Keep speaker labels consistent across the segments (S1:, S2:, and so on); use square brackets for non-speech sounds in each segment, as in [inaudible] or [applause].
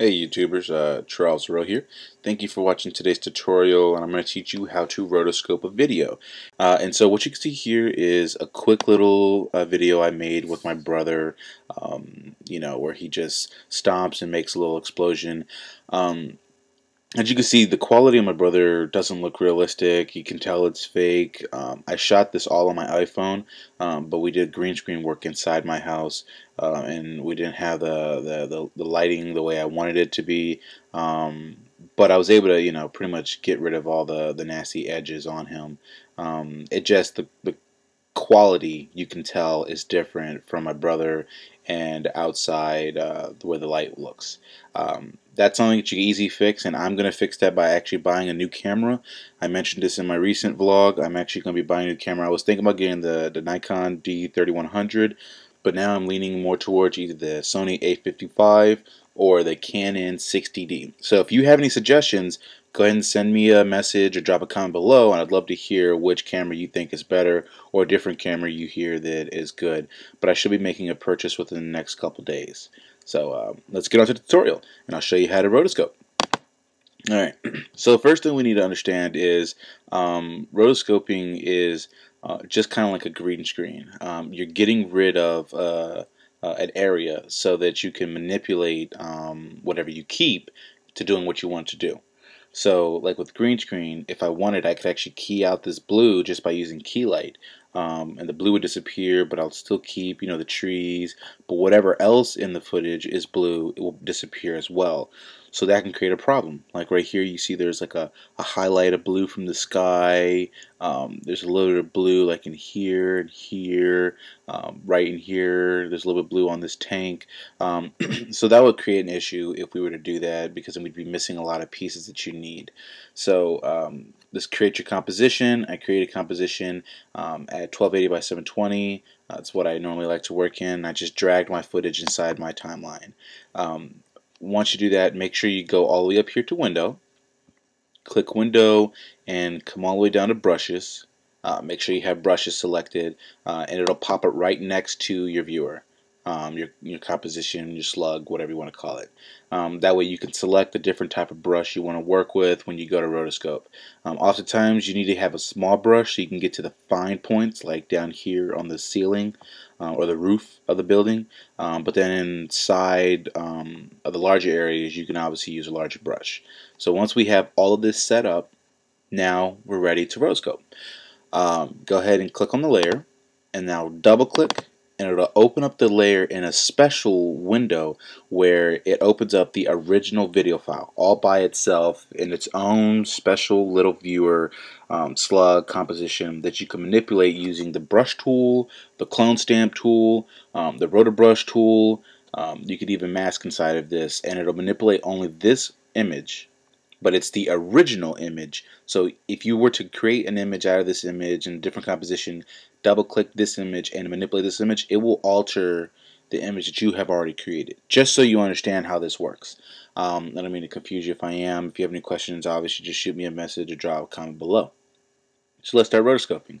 S1: Hey YouTubers, uh, Charles Heureaux here. Thank you for watching today's tutorial and I'm going to teach you how to rotoscope a video. Uh, and so what you can see here is a quick little uh, video I made with my brother, um, you know, where he just stomps and makes a little explosion. Um, as you can see, the quality of my brother doesn't look realistic. You can tell it's fake. Um, I shot this all on my iPhone, um, but we did green screen work inside my house, uh, and we didn't have the, the, the, the, lighting the way I wanted it to be. Um, but I was able to, you know, pretty much get rid of all the, the nasty edges on him. Um, it just, the, the quality you can tell is different from my brother and outside uh, where the light looks. Um, that's something that you can easily fix and I'm going to fix that by actually buying a new camera. I mentioned this in my recent vlog. I'm actually going to be buying a new camera. I was thinking about getting the, the Nikon D3100 but now I'm leaning more towards either the Sony a55 or the Canon 60D. So if you have any suggestions, go ahead and send me a message or drop a comment below and I'd love to hear which camera you think is better or a different camera you hear that is good. But I should be making a purchase within the next couple days. So uh, let's get on to the tutorial and I'll show you how to rotoscope. Alright, [clears throat] so the first thing we need to understand is um, rotoscoping is uh, just kind of like a green screen. Um, you're getting rid of uh, uh, an area so that you can manipulate um, whatever you keep to doing what you want to do. So like with green screen, if I wanted, I could actually key out this blue just by using key light. Um, and the blue would disappear, but I'll still keep, you know, the trees. But whatever else in the footage is blue, it will disappear as well. So that can create a problem. Like right here, you see there's like a, a highlight of blue from the sky. Um, there's a little bit of blue like in here and here, um, right in here. There's a little bit of blue on this tank. Um, [clears throat] so that would create an issue if we were to do that because then we'd be missing a lot of pieces that you need. So this create your composition. I create a composition um, at 1280 by 720. That's what I normally like to work in. I just dragged my footage inside my timeline. Um, once you do that, make sure you go all the way up here to Window, click Window, and come all the way down to Brushes. Uh, make sure you have brushes selected, uh, and it'll pop it right next to your viewer um, your, your composition, your slug, whatever you want to call it. Um, that way you can select the different type of brush you want to work with when you go to rotoscope. Um, oftentimes you need to have a small brush so you can get to the fine points like down here on the ceiling uh, or the roof of the building. Um, but then inside um, of the larger areas you can obviously use a larger brush. So once we have all of this set up, now we're ready to rotoscope. Um, go ahead and click on the layer and now double click and it'll open up the layer in a special window where it opens up the original video file all by itself in its own special little viewer um, slug composition that you can manipulate using the brush tool, the clone stamp tool, um, the rotobrush tool. Um, you could even mask inside of this and it'll manipulate only this image but it's the original image. So if you were to create an image out of this image in a different composition, double click this image and manipulate this image, it will alter the image that you have already created. Just so you understand how this works. Um, I don't mean to confuse you if I am. If you have any questions, obviously just shoot me a message or drop a comment below. So let's start rotoscoping.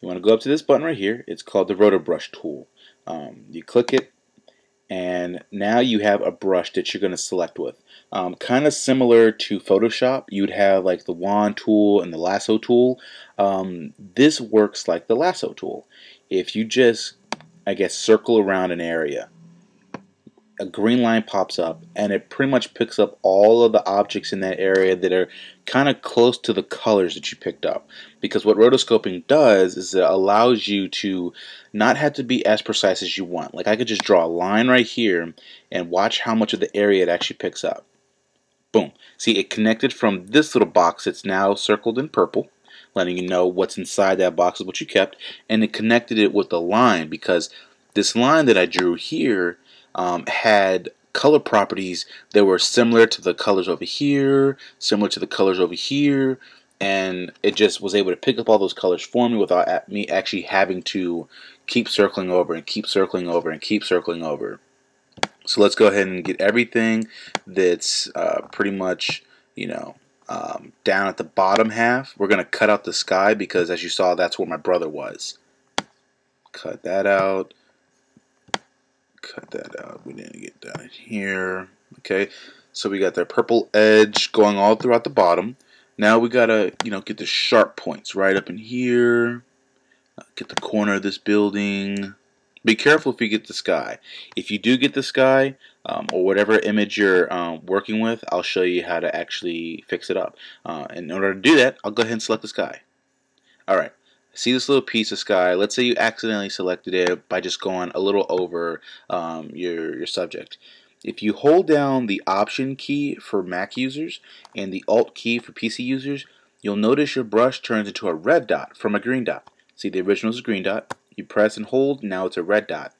S1: You want to go up to this button right here. It's called the Rotobrush tool. Um, you click it, and now you have a brush that you're going to select with. Um, kind of similar to Photoshop, you'd have like the wand tool and the lasso tool. Um, this works like the lasso tool. If you just, I guess, circle around an area, a green line pops up and it pretty much picks up all of the objects in that area that are kind of close to the colors that you picked up. Because what rotoscoping does is it allows you to not have to be as precise as you want. Like I could just draw a line right here and watch how much of the area it actually picks up. Boom. See it connected from this little box that's now circled in purple letting you know what's inside that box is what you kept and it connected it with the line because this line that I drew here um, had color properties that were similar to the colors over here, similar to the colors over here, and it just was able to pick up all those colors for me without me actually having to keep circling over and keep circling over and keep circling over. So let's go ahead and get everything that's uh, pretty much, you know, um, down at the bottom half. We're going to cut out the sky because as you saw, that's where my brother was. Cut that out cut that out. We didn't get down here. Okay, so we got that purple edge going all throughout the bottom. Now we gotta, you know, get the sharp points right up in here. Uh, get the corner of this building. Be careful if you get the sky. If you do get the sky, um, or whatever image you're um, working with, I'll show you how to actually fix it up. Uh, in order to do that, I'll go ahead and select the sky. Alright, see this little piece of sky. Let's say you accidentally selected it by just going a little over um, your, your subject. If you hold down the Option key for Mac users and the Alt key for PC users, you'll notice your brush turns into a red dot from a green dot. See, the original is a green dot. You press and hold, now it's a red dot.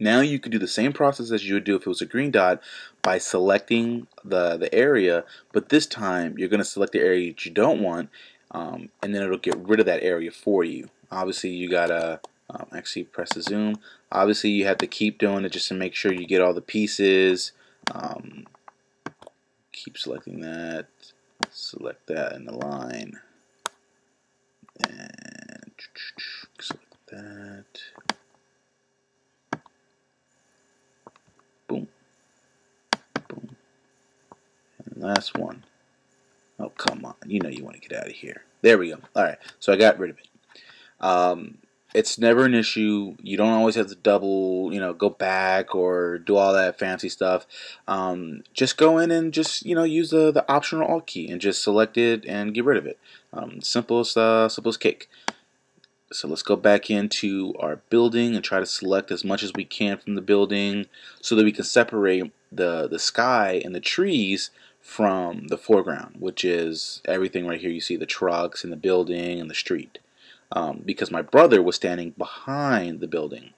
S1: Now you can do the same process as you would do if it was a green dot by selecting the, the area, but this time you're going to select the area that you don't want, um, and then it'll get rid of that area for you. Obviously, you got to um, actually press the zoom. Obviously, you have to keep doing it just to make sure you get all the pieces. Um, keep selecting that. Select that in the line. And select that. Boom. Boom. And last one. Oh, come on. You know you want to get out of here. There we go. Alright, so I got rid of it. Um, it's never an issue. You don't always have to double, you know, go back or do all that fancy stuff. Um, just go in and just, you know, use the, the optional alt key and just select it and get rid of it. Um, simple as, uh, simple as cake. So let's go back into our building and try to select as much as we can from the building so that we can separate the, the sky and the trees from the foreground, which is everything right here. You see the trucks and the building and the street um, because my brother was standing behind the building.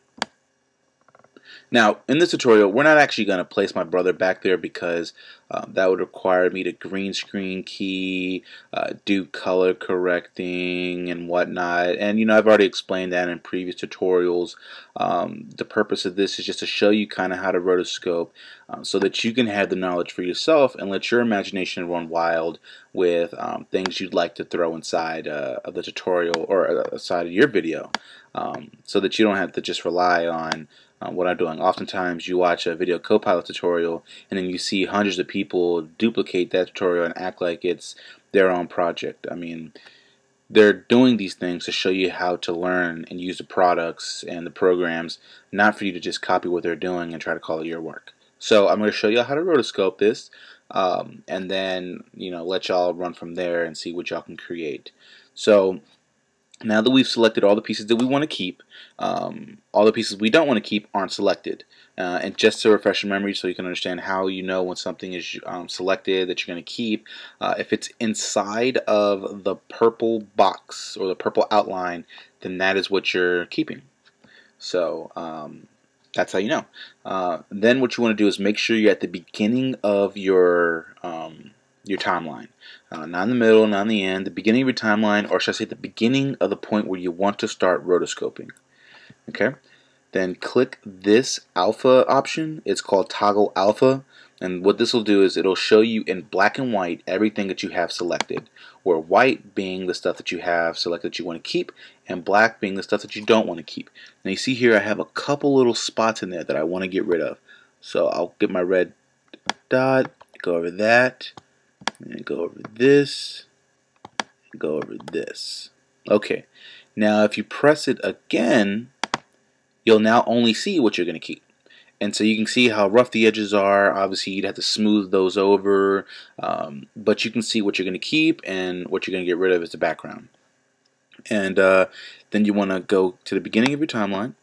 S1: Now, in this tutorial, we're not actually going to place my brother back there because um, that would require me to green screen key, uh, do color correcting and whatnot. And, you know, I've already explained that in previous tutorials. Um, the purpose of this is just to show you kind of how to rotoscope um, so that you can have the knowledge for yourself and let your imagination run wild with um, things you'd like to throw inside uh, of the tutorial or uh, side of your video um, so that you don't have to just rely on uh, what I'm doing. Oftentimes you watch a video copilot tutorial and then you see hundreds of people duplicate that tutorial and act like it's their own project. I mean, they're doing these things to show you how to learn and use the products and the programs, not for you to just copy what they're doing and try to call it your work. So I'm going to show you how to rotoscope this um, and then you know let y'all run from there and see what y'all can create. So now that we've selected all the pieces that we want to keep, um, all the pieces we don't want to keep aren't selected. Uh, and just to refresh your memory so you can understand how you know when something is um, selected that you're going to keep, uh, if it's inside of the purple box or the purple outline, then that is what you're keeping. So um, that's how you know. Uh, then what you want to do is make sure you're at the beginning of your um, your timeline. Uh, not in the middle, not in the end, the beginning of your timeline, or should I say the beginning of the point where you want to start rotoscoping. Okay? Then click this alpha option. It's called toggle alpha. And what this will do is it'll show you in black and white everything that you have selected. Where white being the stuff that you have selected that you want to keep, and black being the stuff that you don't want to keep. Now you see here I have a couple little spots in there that I want to get rid of. So I'll get my red dot, go over that, and go over this, go over this. Okay, now if you press it again, you'll now only see what you're going to keep. And so you can see how rough the edges are. Obviously, you'd have to smooth those over, um, but you can see what you're going to keep and what you're going to get rid of as the background. And uh, then you want to go to the beginning of your timeline,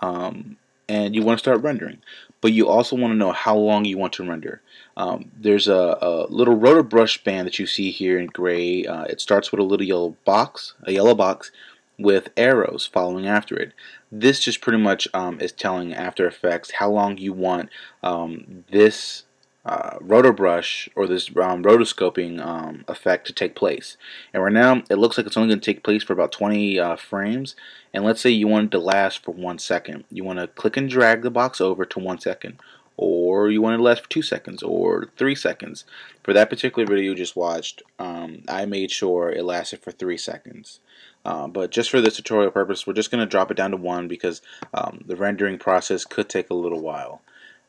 S1: um, and you want to start rendering. But you also want to know how long you want to render. Um, there's a, a, little rotobrush band that you see here in gray. Uh, it starts with a little yellow box, a yellow box with arrows following after it. This just pretty much um, is telling After Effects how long you want um, this uh, rotobrush or this um, rotoscoping um, effect to take place. And right now it looks like it's only going to take place for about 20 uh, frames. And let's say you want it to last for one second. You want to click and drag the box over to one second. Or you want it to last for two seconds or three seconds. For that particular video you just watched, um, I made sure it lasted for three seconds. Uh, but just for this tutorial purpose, we're just going to drop it down to one because um, the rendering process could take a little while.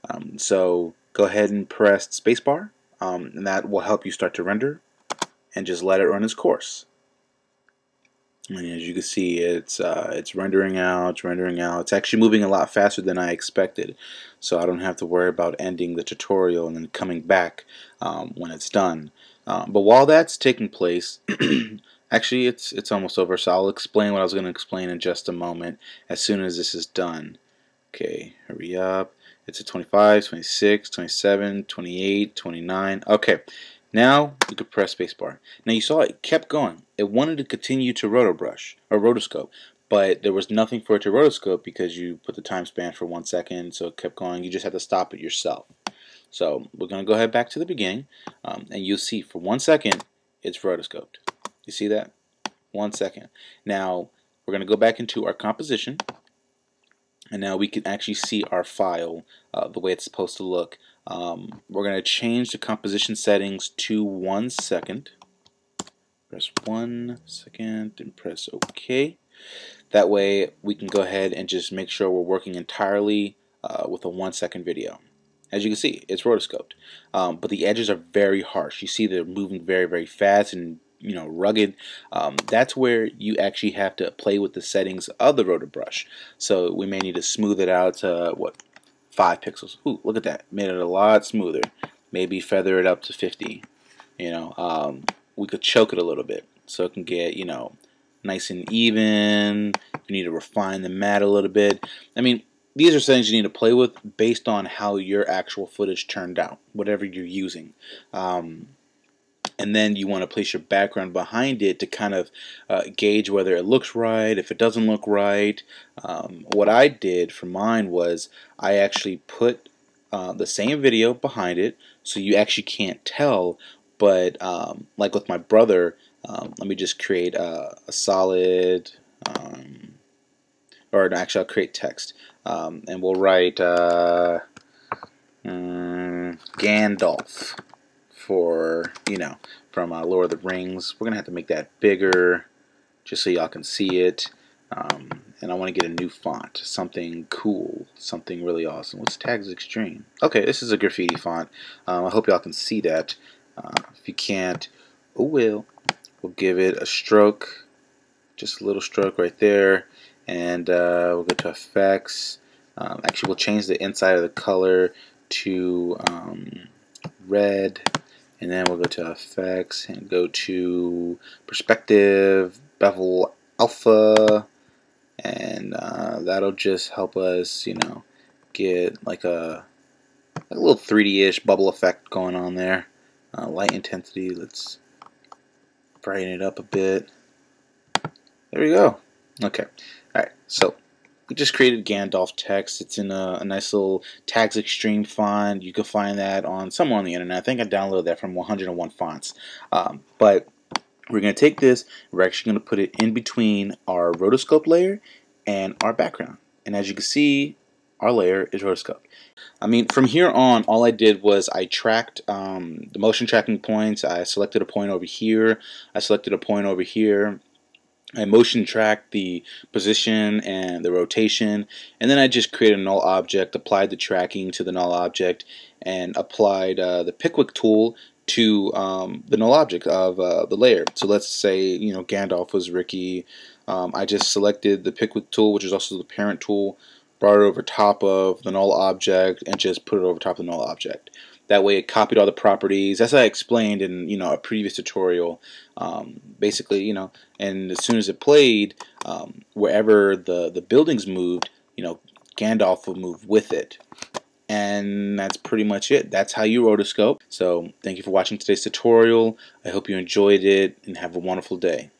S1: Um, so go ahead and press spacebar, um, and that will help you start to render, and just let it run its course. And as you can see, it's uh, it's rendering out, it's rendering out. It's actually moving a lot faster than I expected, so I don't have to worry about ending the tutorial and then coming back um, when it's done. Um, but while that's taking place, [clears throat] actually it's it's almost over. So I'll explain what I was going to explain in just a moment as soon as this is done. Okay, hurry up. It's a 25, 26, 27, 28, 29. Okay, now you could press spacebar. Now you saw it kept going. It wanted to continue to rotobrush or rotoscope, but there was nothing for it to rotoscope because you put the time span for one second, so it kept going. You just had to stop it yourself. So we're going to go ahead back to the beginning, um, and you'll see for one second it's rotoscoped. You see that? One second. Now we're going to go back into our composition, and now we can actually see our file uh, the way it's supposed to look. Um, we're going to change the composition settings to one second. Press one second and press OK. That way we can go ahead and just make sure we're working entirely uh, with a one second video. As you can see, it's rotoscoped, um, but the edges are very harsh. You see they're moving very, very fast and you know rugged. Um, that's where you actually have to play with the settings of the rotobrush. So we may need to smooth it out to what five pixels. Ooh, look at that. Made it a lot smoother. Maybe feather it up to 50. You know, um, we could choke it a little bit so it can get, you know, nice and even. You need to refine the matte a little bit. I mean, these are settings you need to play with based on how your actual footage turned out, whatever you're using. Um, and then you want to place your background behind it to kind of uh, gauge whether it looks right, if it doesn't look right. Um, what I did for mine was I actually put uh, the same video behind it so you actually can't tell but um, like with my brother um, let me just create a, a solid um, or actually I'll create text um, and we'll write uh, um, Gandalf for, you know, from uh, Lord of the Rings. We're going to have to make that bigger just so y'all can see it. Um, and I want to get a new font, something cool, something really awesome. What's Tags Extreme? Okay, this is a graffiti font. Um, I hope y'all can see that. Uh, if you can't, oh well. We'll give it a stroke, just a little stroke right there, and uh, we'll go to Effects. Um, actually, we'll change the inside of the color to um, red and then we'll go to effects and go to perspective bevel alpha. And uh, that'll just help us you know get like a, a little 3d-ish bubble effect going on there. Uh, light intensity let's brighten it up a bit. There we go. Okay. Alright so just created Gandalf text. It's in a, a, nice little Tags Extreme font. You can find that on somewhere on the internet. I think I downloaded that from 101 Fonts. Um, but we're going to take this, we're actually going to put it in between our rotoscope layer and our background. And as you can see, our layer is rotoscope. I mean, from here on, all I did was I tracked um, the motion tracking points. I selected a point over here. I selected a point over here. I motion tracked the position and the rotation and then I just created a null object, applied the tracking to the null object and applied uh, the pick whip tool to um, the null object of uh, the layer. So let's say you know Gandalf was Ricky. Um, I just selected the pick whip tool which is also the parent tool, brought it over top of the null object and just put it over top of the null object. That way it copied all the properties, as I explained in you know a previous tutorial. Um, basically, you know, and as soon as it played, um, wherever the the buildings moved, you know, Gandalf would move with it. And that's pretty much it. That's how you rotoscope. So thank you for watching today's tutorial. I hope you enjoyed it and have a wonderful day.